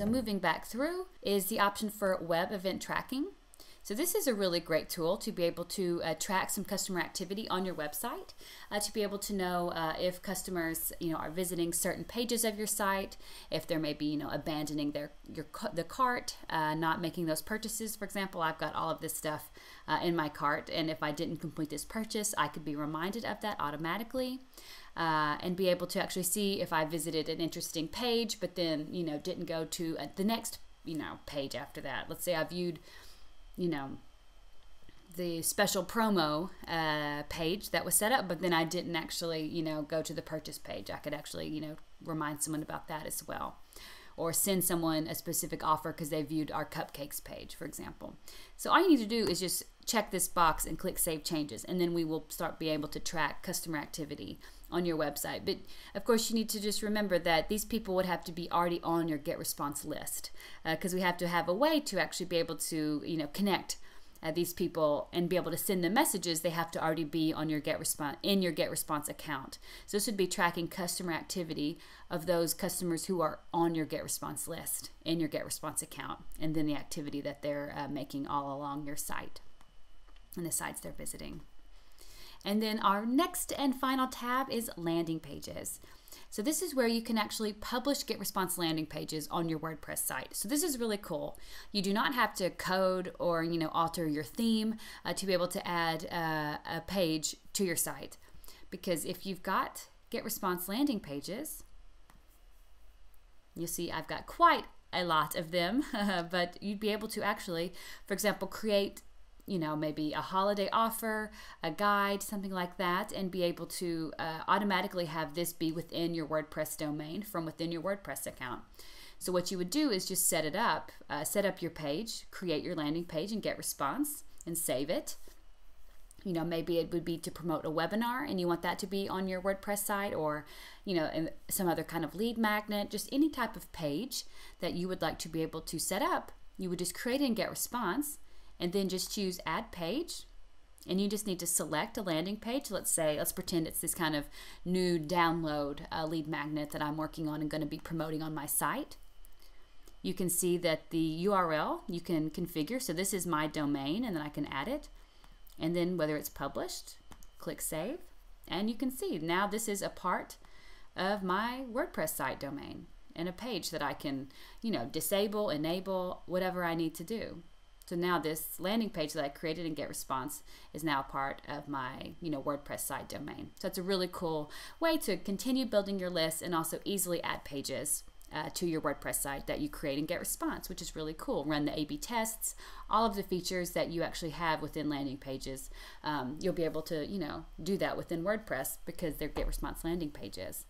So moving back through is the option for web event tracking. So this is a really great tool to be able to uh, track some customer activity on your website, uh, to be able to know uh, if customers, you know, are visiting certain pages of your site, if they're maybe, you know, abandoning their your the cart, uh, not making those purchases. For example, I've got all of this stuff uh, in my cart, and if I didn't complete this purchase, I could be reminded of that automatically. Uh, and be able to actually see if I visited an interesting page, but then you know didn't go to the next you know page after that. Let's say I viewed you know, the special promo uh, page that was set up, but then I didn't actually, you know, go to the purchase page. I could actually, you know, remind someone about that as well. Or send someone a specific offer because they viewed our cupcakes page, for example. So all you need to do is just check this box and click Save Changes, and then we will start be able to track customer activity on your website. But of course, you need to just remember that these people would have to be already on your GetResponse list because uh, we have to have a way to actually be able to you know connect uh, these people and be able to send them messages. They have to already be on your GetResponse in your GetResponse account. So this would be tracking customer activity of those customers who are on your GetResponse list in your GetResponse account, and then the activity that they're uh, making all along your site and the sites they're visiting. And then our next and final tab is landing pages. So this is where you can actually publish GetResponse landing pages on your WordPress site. So this is really cool. You do not have to code or you know alter your theme uh, to be able to add uh, a page to your site. Because if you've got GetResponse landing pages, you'll see I've got quite a lot of them, but you'd be able to actually, for example, create you know, maybe a holiday offer, a guide, something like that, and be able to uh, automatically have this be within your WordPress domain from within your WordPress account. So what you would do is just set it up, uh, set up your page, create your landing page and GetResponse and save it. You know, maybe it would be to promote a webinar and you want that to be on your WordPress site or, you know, some other kind of lead magnet, just any type of page that you would like to be able to set up. You would just create and GetResponse and then just choose add page. And you just need to select a landing page. Let's say let's pretend it's this kind of new download uh, lead magnet that i'm working on and going to be promoting on my site. You can see that the url you can configure. So this is my domain and then i can add it. And then whether it's published click save and you can see now this is a part of my wordpress site domain and a page that i can you know disable enable whatever i need to do so now this landing page that I created in GetResponse is now part of my, you know, WordPress site domain. So it's a really cool way to continue building your list and also easily add pages uh, to your WordPress site that you create and GetResponse, which is really cool. Run the A-B tests, all of the features that you actually have within landing pages. Um, you'll be able to, you know, do that within WordPress because they're GetResponse landing pages.